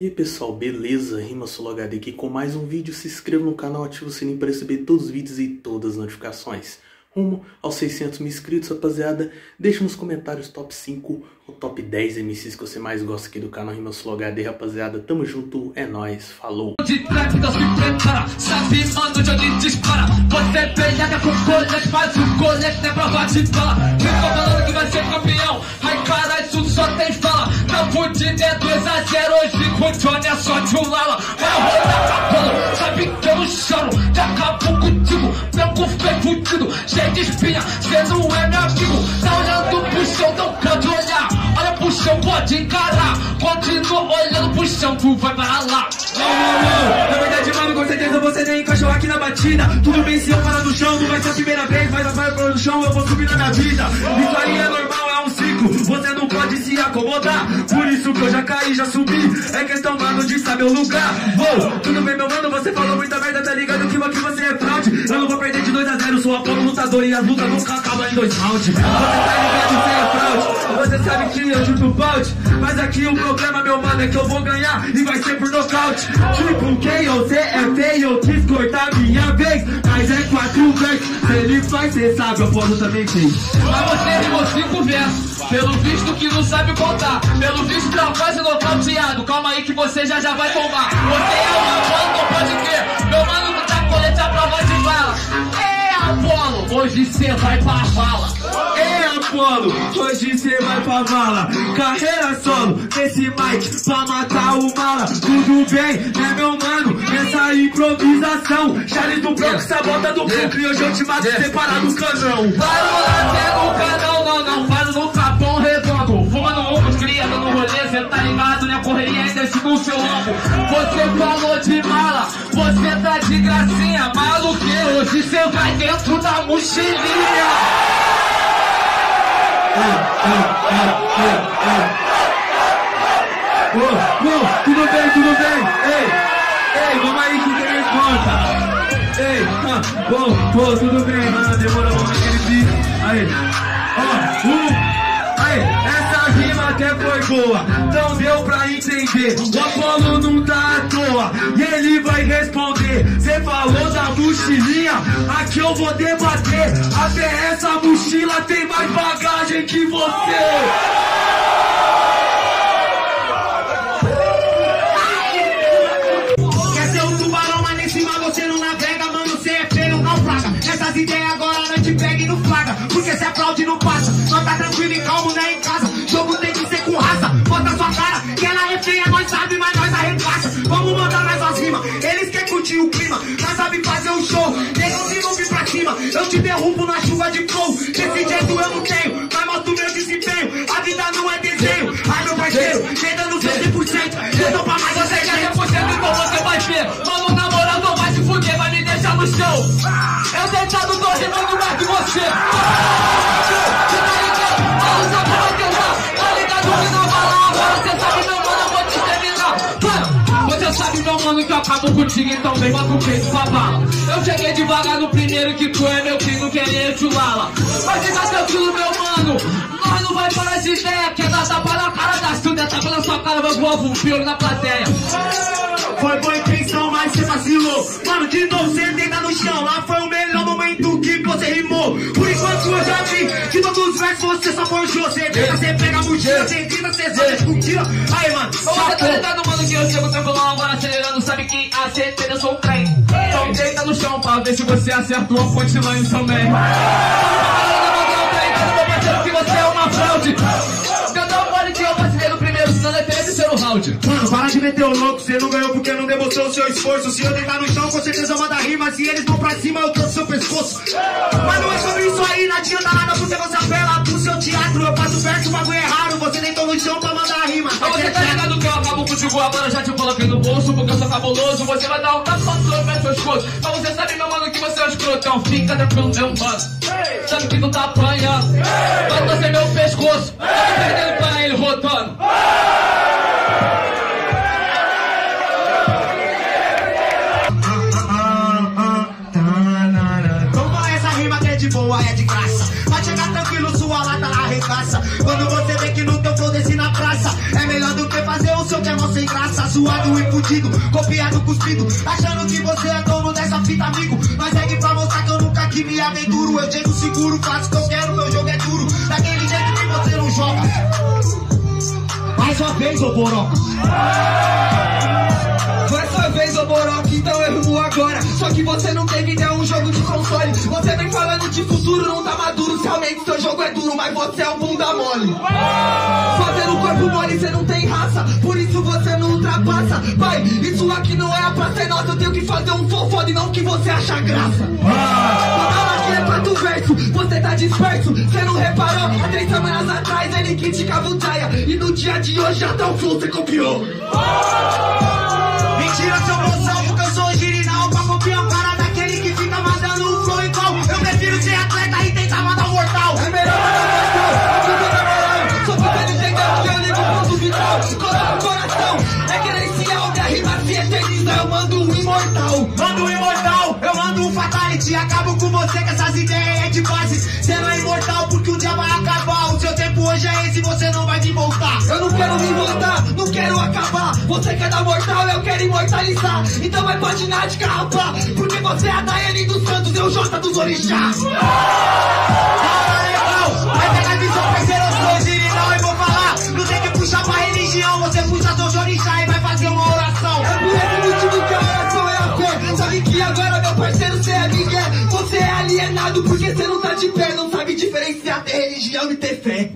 E aí pessoal, beleza? Rima HD aqui com mais um vídeo. Se inscreva no canal, ative o sininho para receber todos os vídeos e todas as notificações. Rumo aos 600 mil inscritos, rapaziada. Deixa nos comentários top 5 ou top 10 MCs que você mais gosta aqui do canal Rima HD, rapaziada. Tamo junto, é nóis, falou! Você é falando que vai ser campeão, ai só tem é 2 a 0 hoje com Johnny é só de um lala Vai rodar pra bola, sabe que eu não choro Que acabou contigo, branco feio fudido Cheio de espinha, cê não é meu amigo Tá olhando pro chão, não pode olhar Olha pro chão, pode encarar Continua olhando pro chão, tu vai para lá Na verdade, mano, com certeza você nem encaixou aqui na batida. Tudo bem se eu parar no chão, não vai ser a primeira vez, mas a para no chão eu vou subir na minha vida. Isso aí é normal, você não pode se acomodar. Por isso que eu já caí, já subi. É questão, mano, de saber o lugar. Tudo bem, meu mano, você falou muita merda, tá ligado que aqui você é fraude. Eu não vou perder de 2 a 0 sou Apolo lutador e as lutas nunca acabam em dois rounds. Você tá ligado, você é fraude. Você sabe que eu chuto balde. Mas aqui o problema, meu mano, é que eu vou ganhar e vai ser por nocaute. Tipo, quem você é feio, eu quis cortar minha vez. Mas é quatro. Se ele faz, cê sabe, eu posso também fez. Mas você rimou cinco versos Pelo visto que não sabe contar Pelo visto tá quase nocauteado Calma aí que você já já vai tomar Você é uma bola, não pode crer Meu mano não tá colete a prova de bala Apolo, hoje cê vai pra bala Ei, Apolo, hoje cê vai pra vala. Carreira solo, nesse mic pra matar o mala. Tudo bem, né, meu mano? Nessa improvisação. Charles do Bronx, sabota do Brooklyn. Hoje eu te mato separado do canão. Paro até no canal, não, não paro no capão redondo Fumando ovo, cria, dando rolê, cê tá ligado, né? Correria ainda no seu ombro Você falou hoje cê vai dentro da mochilinha Ô, tudo bem, tudo bem? Ei, ei, vamos aí que tem conta. Ei, ah, bom, pô, tudo bem, mano, demorou, vamos naquele beat. Aí, ó, um, aí, essa rima até foi boa, então deu pra entender. O Apolo não tá e ele vai responder. Cê falou da mochilinha, aqui eu vou debater. Até essa mochila tem mais bagagem que você. Curtir o clima, mas sabe fazer um show. Negão se não vir pra cima, eu te derrubo na chuva de flow. Desse jeito eu não tenho, mas mostro meu desempenho. A vida não é desenho, ai meu parceiro, cê dando seu 100%. Eu tô pra mais Você você já 100% então você vai ver Mano, na moral, não vai se fuder, vai me deixar no chão Eu deitado tô rimando mais que você Você mano, que eu acabo contigo Então vem, bota o peito pra bala. Eu cheguei devagar no primeiro que tu é meu primo Querer te lala Mas fica tranquilo, meu mano Nós não vai parar de ideia Quer dar tapa na cara da Vai voar um pior na plateia Foi boa intenção, mas você vacilou. Mano, de novo você deita no chão. Lá foi o melhor momento que você rimou. Por enquanto eu já vi que todos os versos você só forjou. Você deita, você pega a mochila, você grita, você você contila. Aí, mano, Você tá ligado, mano, que eu chego tranquilão agora acelerando Sabe que a certeza eu sou um trem Então deita no chão pra ver se você acertou a punchline também Meu parceiro, que você é uma fraude Mano, para de meter o louco, você não ganhou porque não demonstrou o seu esforço. Se eu deitar no chão, com certeza manda rima. Se eles vão pra cima, eu trouxe seu pescoço. Mas não é sobre isso aí, não adianta nada porque você apela pro seu teatro. Eu passo perto, o bagulho é raro. Você deitou no chão pra mandar rima. Mas você tá ligado que eu acabo contigo agora, já te coloquei no bolso Porque eu sou cabuloso, você vai dar um tapa no meu pescoço Mas você sabe, meu mano, que você é um escrotão Fica tranquilo, meu mano Sabe que tu tá apanhando Vai torcer meu pescoço tô perdendo pra ele, rotando cuspido. Achando que você é dono dessa fita, amigo. Mas segue pra mostrar que eu nunca que me aventuro. Eu chego seguro, faço o que eu quero, meu jogo é duro. Daquele jeito que você não joga. Mais uma vez, ô Boroca. Mais uma vez, ô Boroca, então eu rumo agora. Só que você não teve ideia, um jogo de console. Você vem falando de futuro, não tá maduro. Realmente seu jogo é duro, mas você é um bunda mole. Fazendo corpo mole, você não tem raça. Por isso você não ultrapassa. Pai, isso aqui não é a praça, é nossa. Eu tenho que fazer um fofode, não que você acha graça. Toda aqui é quatro verso, você tá disperso. Você não reparou? Há três semanas atrás ele criticava o Jaya. E no dia de hoje até o flow você copiou. Mentira, seu moção, porque eu sou original. Pra copiar um cara daquele que fica mandando um flow igual. Eu prefiro ser atleta e tentar mandar um mortal. É melhor mandar mortal. Só que ele entendeu que eu ligo o ponto vital. Coloca o coração, é credencial. Minha rima se eterniza, eu mando um imortal. Mando um imortal, eu mando um fatality. Acabo com você com essas ideias é de base. Você não é imortal porque um dia vai acabar. Hoje é esse, você não vai me voltar. Eu não quero me voltar, não quero acabar. Você quer dar mortal, eu quero imortalizar. Então vai patinar de carrapá. Porque você é a Daiane dos Santos, eu Jota dos Orixás. Ah, legal, vai pegar parceiro, eu sou e vou falar. Não tem puxar pra religião, você puxa seu jorixá e vai fazer uma oração. É por esse motivo que oração é a fé. Sabe que agora, meu parceiro, você é Miguel. Você é alienado porque você não tá de pé. Não ter religião e ter fé.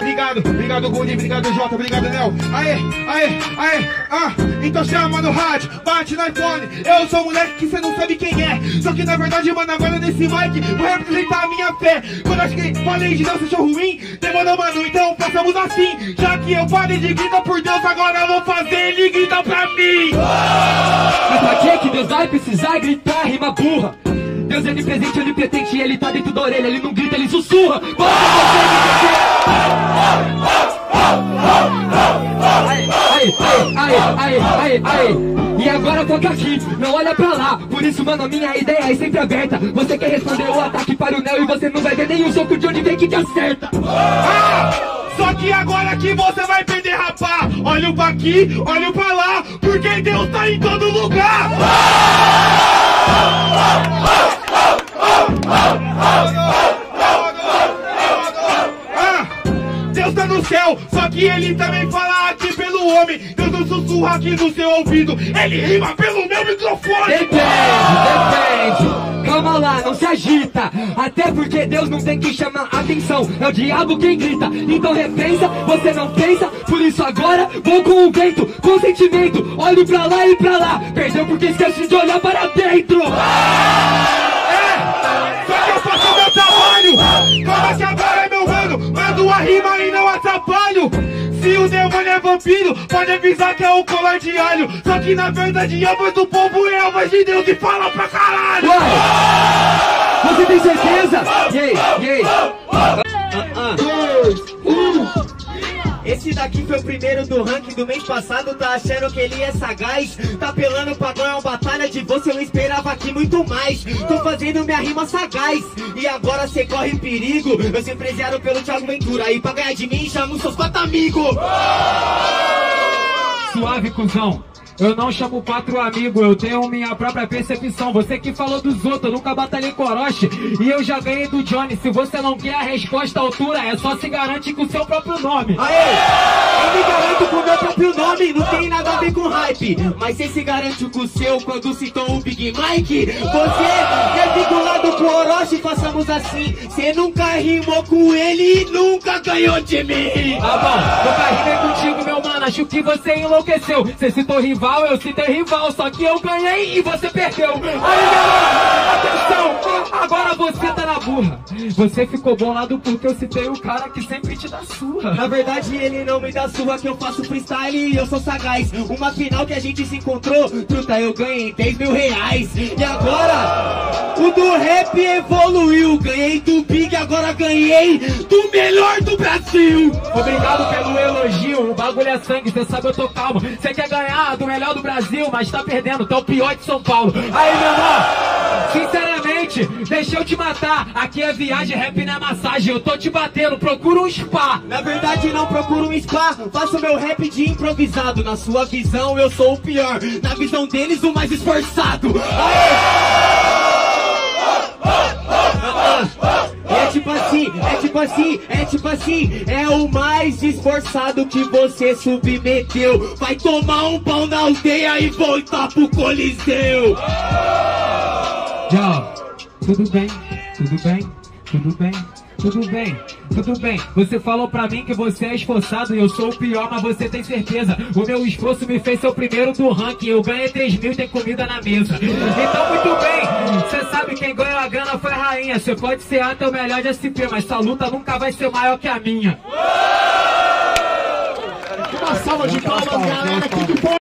Obrigado, obrigado Guni, obrigado Jota, obrigado Nel. Aê, aê, aê, ah, então chama no rádio, bate no iPhone. Eu sou um moleque que você não sabe quem é. Só que na verdade, mano, agora nesse mic vou representar a minha fé. Quando acho que falei de Deus achou ruim, demorou, mano, então passamos assim. Já que eu parei de gritar por Deus, agora eu vou fazer ele gritar pra mim. Mas pra que que Deus vai precisar gritar rima burra? Deus é onipresente, onipotente, ele tá dentro da orelha, ele não grita, ele sussurra. E agora foca aqui, não olha pra lá. Por isso, mano, a minha ideia é sempre aberta. Você quer responder o ataque para o Neo e você não vai ver nenhum soco de onde vem que te acerta. Ah! Só que agora que você vai perder, rapá. Olha pra aqui, olha pra lá, porque Deus tá em todo lugar. Ah, Deus tá no céu, só que ele também fala aqui pelo homem. Deus não sussurra aqui no seu ouvido, ele rima pelo meu microfone. Depende, depende. Calma lá, não se agita. Até porque Deus não tem que chamar atenção. É o diabo quem grita. Então repensa, você não pensa. Por isso agora vou com o vento, com sentimento. Olho pra lá e pra lá. Perdeu porque esquece de olhar para dentro. Atrapalho. Se o demônio é vampiro, pode avisar que é o colar de alho. Só que na verdade a voz do povo é a voz de Deus e fala pra caralho. Você tem certeza? E aí, e aí? Daqui foi o primeiro do ranking do mês passado, tá achando que ele é sagaz? Tá pelando pra ganhar uma batalha de você, eu esperava aqui muito mais. Tô fazendo minha rima sagaz, e agora cê corre perigo. Eu sou empresário pelo Thiago Ventura, e pra ganhar de mim, chamo seus quatro amigos. Suave, cuzão. Eu não chamo quatro amigos, eu tenho minha própria percepção. Você que falou dos outros, eu nunca batalhei com Orochi. E eu já ganhei do Johnny. Se você não quer a resposta à altura, é só se garante com o seu próprio nome. Aê! Eu me garanto com o meu próprio nome, não tem nada a ver com hype. Mas cê se garante com o seu quando citou o Big Mike? Você vir do lado com o Orochi, façamos assim. Cê nunca rimou com ele e nunca ganhou de mim. Tá bom, nunca rimei contigo, meu mano. Acho que você enlouqueceu. Você citou rival, eu citei rival. Só que eu ganhei e você perdeu. Aí, galera, atenção! Agora você tá na burra. Você ficou bolado porque eu citei o cara que sempre te dá surra. Na verdade, ele não me dá surra que eu faço freestyle e eu sou sagaz. Uma final que a gente se encontrou, truta, eu ganhei 10 mil reais. E agora, o do rap evoluiu. Ganhei do Big, agora ganhei do melhor do Brasil. Obrigado pelo elogio, o bagulho é sangue, cê sabe eu tô calmo. Cê quer ganhar do melhor do Brasil, mas tá perdendo, tá o pior de São Paulo. Aí, meu irmão, sinceramente, seguinte, deixa eu te matar. Aqui é viagem, rap não é massagem. Eu tô te batendo, procura um spa. Na verdade não procuro um spa, faço meu rap de improvisado. Na sua visão eu sou o pior, na visão deles o mais esforçado. É tipo assim, é tipo assim, é tipo assim, é o mais esforçado que você submeteu. Vai tomar um pau na aldeia e voltar pro Coliseu. Tchau. Tudo bem, tudo bem, tudo bem, tudo bem, tudo bem. Você falou pra mim que você é esforçado e eu sou o pior, mas você tem certeza. O meu esforço me fez ser o primeiro do ranking. Eu ganhei 3 mil e tem comida na mesa. Então, muito bem. Você sabe quem ganhou a grana foi a rainha. Você pode ser até o melhor de SP, mas sua luta nunca vai ser maior que a minha. Uma salva de palmas, galera.